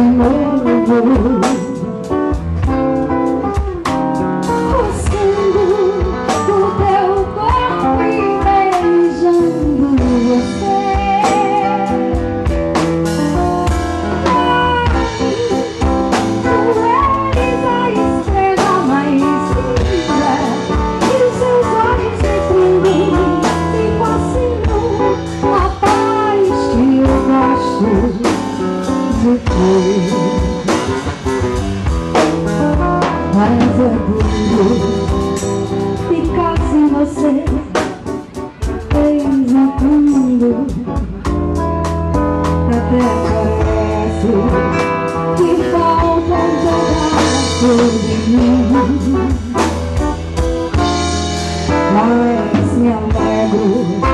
Senhor, Mas me alegro